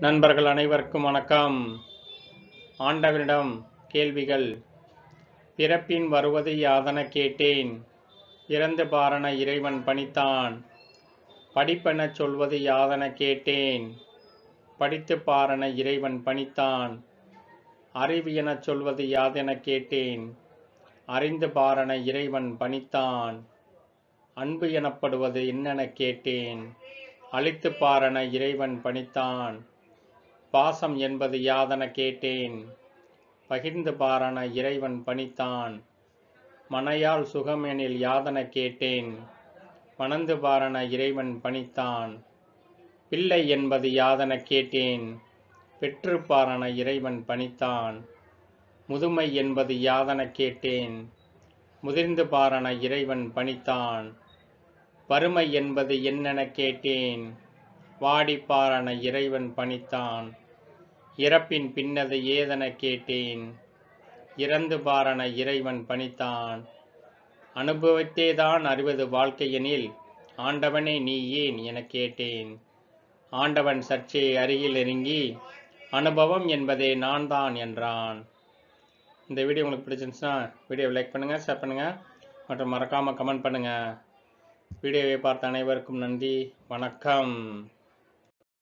நண்பர்கள் அனைவருக்கும் வணக்கம். ஆண்டவரிடம் கேள்விகள். பிறப்பின் வருவது யாதன கேட்டேன். இறந்து பாரண இறைவன் பணித்தான். படிப்பென சொல்வது யாதன கேட்டேன். படித்து பாரண இறைவன் பணித்தான். அறிவு என சொல்வது யாதென கேட்டேன். அறிந்து பாரண இறைவன் பணித்தான். அன்பு எனப்படுவது என்னென கேட்டேன். அழித்து பாரண இறைவன் பணித்தான். பாசம் என்பது யாதன கேட்டேன். பகிர்ந்து பாரண இறைவன் பணித்தான். மனையால் சுகமெனில் யாதன கேட்டேன். மணந்து பாரண இறைவன் பணித்தான். பிள்ளை என்பது யாதன கேட்டேன். பெற்று பாரண இறைவன் பணித்தான். முதுமை என்பது யாதன கேட்டேன். முதிர்ந்து பாரண இறைவன் பணித்தான். வறுமை என்பது என்னென கேட்டேன். வாடி இறைவன் பணித்தான். இறப்பின் பின்னது ஏதென கேட்டேன்? இறந்து பாரன இறைவன் பணித்தான். அனுபவித்தேதான் அறிவது வாழ்க்கையெனில் ஆண்டவனே நீ ஏன் என கேட்டேன். ஆண்டவன் சற்றே அருகில் நெருங்கி அனுபவம் என்பதே நான் தான் என்றான். இந்த வீடியோ உங்களுக்கு பிடிச்சிருந்துச்சுன்னா வீடியோவை லைக் பண்ணுங்கள் ஷேர் பண்ணுங்கள் மற்றும் மறக்காமல் கமெண்ட் பண்ணுங்கள் வீடியோவை பார்த்த அனைவருக்கும் நன்றி வணக்கம்.